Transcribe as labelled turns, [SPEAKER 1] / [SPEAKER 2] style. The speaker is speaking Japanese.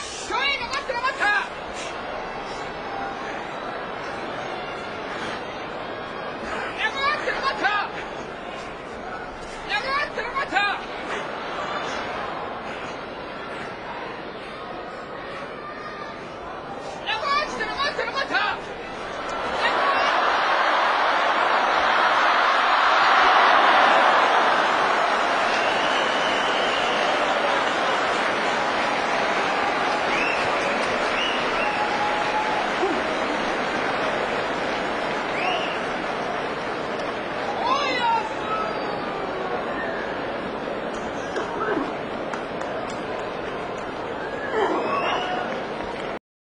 [SPEAKER 1] すごい。